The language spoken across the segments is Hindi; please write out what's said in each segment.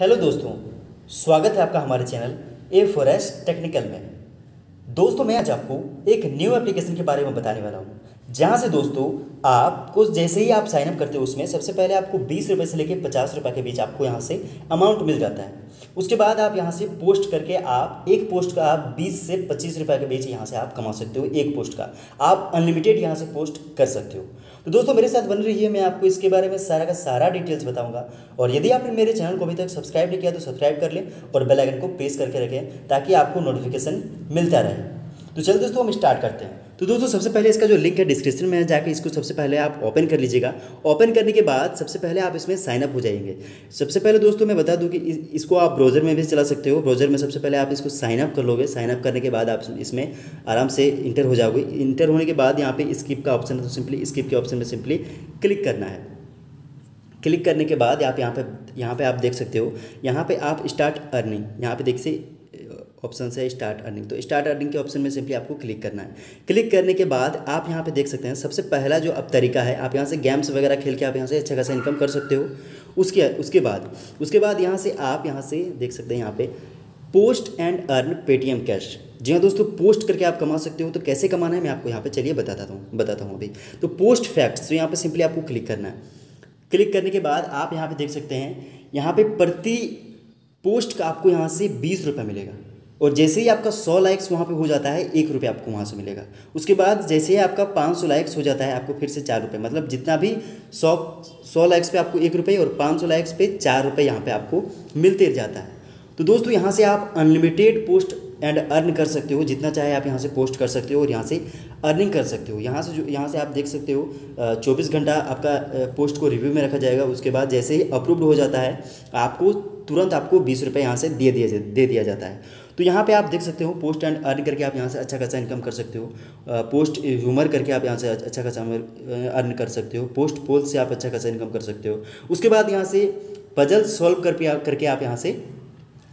हेलो दोस्तों, स्वागत है आपका हमारे channel A for S technical में। दोस्तों, मैं आज आपको एक न्यू एप्लीकेशन के बारे में बताने वाला हूँ। जहाँ से दोस्तों, आपको जैसे ही आप साइन अप करते हो उसमें, सबसे पहले आपको बीस रुपये से लेकर पचास रुपये के बीच आपको यहाँ से अमाउंट मिल जाता है। उसके बाद आप यहाँ से पोस्ट करके आप, एक पोस्ट का आप बीस से पच्चीस रुपये के बीच यहाँ से आप कमा सकते हो, एक पोस्ट का। आप अनलिमिटेड यहाँ से पोस्ट कर सकते हो। तो दोस्तों, मेरे साथ बन रही है, मैं आपको इसके बारे में सारा का सारा डिटेल्स बताऊँगा। और यदि आपने मेरे चैनल को अभी तक सब्सक्राइब नहीं किया तो सब्सक्राइब कर लें और बेल आइकन को प्रेस करके रखें, ताकि आपको नोटिफिकेशन मिलता रहे। तो चल दोस्तों, हम स्टार्ट करते हैं। तो दोस्तों, सबसे पहले इसका जो लिंक है डिस्क्रिप्शन में है जाकर इसको सबसे पहले आप ओपन कर लीजिएगा। ओपन करने के बाद सबसे पहले आप इसमें साइन अप हो जाएँगे। सबसे पहले दोस्तों, मैं बता दूँ कि इसको आप ब्राउज़र में भी चला सकते हो। ब्राउज़र में सबसे पहले आप इसको साइन अप कर लोगे। साइन अप करने के बाद आप इसमें आराम से इंटर हो जाओगे। इंटर होने के बाद यहाँ पे स्किप का ऑप्शन है तो सिंपली स्किप के ऑप्शन में सिंपली क्लिक करना है। क्लिक करने के बाद आप यहाँ पर यहाँ पे आप देख सकते हो। यहाँ पे आप स्टार्ट अर्निंग यहाँ पे देख से ऑप्शन है स्टार्ट अर्निंग तो स्टार्ट अर्निंग के ऑप्शन में सिंपली आपको क्लिक करना है। क्लिक करने के बाद आप यहाँ पे देख सकते हैं, सबसे पहला जो अब तरीका है, आप यहाँ से गेम्स वगैरह खेल के आप यहाँ से अच्छा खासा इनकम कर सकते हो। उसके उसके बाद उसके बाद यहाँ से आप यहाँ से देख सकते हैं यहाँ पे post and earn Paytm cash जी हाँ दोस्तों पोस्ट करके आप कमा सकते हो तो कैसे कमाना है मैं आपको यहाँ पे चलिए बताता हूँ बताता हूँ अभी। तो पोस्ट फैक्ट्स तो यहाँ पे सिंपली आपको क्लिक करना है। क्लिक करने के बाद आप यहाँ पे देख सकते हैं, यहाँ पे प्रति पोस्ट का आपको यहाँ से बीस रुपये मिलेगा। और जैसे ही आपका सौ लाइक्स वहाँ पे हो जाता है, एक रुपये आपको वहाँ से मिलेगा। उसके बाद जैसे ही आपका पाँच सौ लाइक्स हो जाता है, आपको फिर से चार रुपये मतलब जितना भी सौ सौ लाइक्स पे आपको एक रुपये और पाँच सौ लाइक्स पे चार रुपये यहाँ पे आपको मिलते जाता है। तो दोस्तों, यहाँ से आप अनलिमिटेड पोस्ट एंड अर्न कर सकते हो, जितना चाहे आप यहाँ से पोस्ट कर सकते हो और यहाँ से अर्निंग कर सकते हो। यहाँ से जो, यहाँ से आप देख सकते हो चौबीस घंटा आपका पोस्ट को रिव्यू में रखा जाएगा। उसके बाद जैसे ही अप्रूव्ड हो जाता है, आपको तुरंत आपको बीस रुपये यहाँ से दे दिया दे दिया जाता है। तो यहाँ पे आप देख सकते हो पोस्ट एंड अर्न करके आप यहाँ से अच्छा खासा इनकम कर सकते हो पोस्ट ह्यूमर करके आप यहाँ से अच्छा खासा अर्न कर सकते हो पोस्ट पोल से आप अच्छा खासा इनकम कर सकते हो। उसके बाद यहाँ से पजल सॉल्व कर करके आप यहाँ से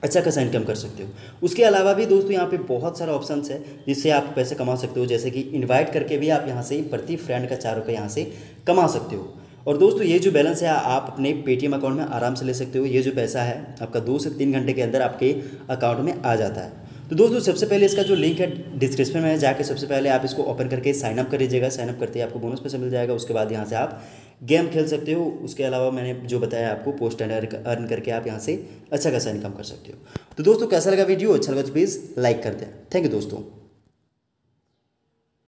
अच्छा खासा इनकम कर सकते हो। उसके अलावा भी दोस्तों यहाँ पे बहुत सारा ऑप्शंस है, जिससे आप पैसे कमा सकते हो, जैसे कि इनवाइट करके भी आप यहाँ से प्रति फ्रेंड का चार रुपये यहाँ से कमा सकते हो। और दोस्तों, ये जो बैलेंस है, आप अपने पेटीएम अकाउंट में आराम से ले सकते हो। ये जो पैसा है, आपका दो से तीन घंटे के अंदर आपके अकाउंट में आ जाता है। तो दोस्तों, सबसे पहले इसका जो लिंक है, डिस्क्रिप्शन में जाके सबसे पहले आप इसको ओपन करके साइन अप कर लीजिएगा। साइन अप करते ही आपको बोनस पैसा मिल जाएगा। उसके बाद यहाँ से आप गेम खेल सकते हो। उसके अलावा मैंने जो बताया आपको पोस्ट एंड अर्न करके आप यहाँ से अच्छा खासा इनकम कर सकते हो। तो दोस्तों, कैसा लगा वीडियो? अच्छा लगा तो प्लीज़ लाइक कर दें। थैंक यू दोस्तों।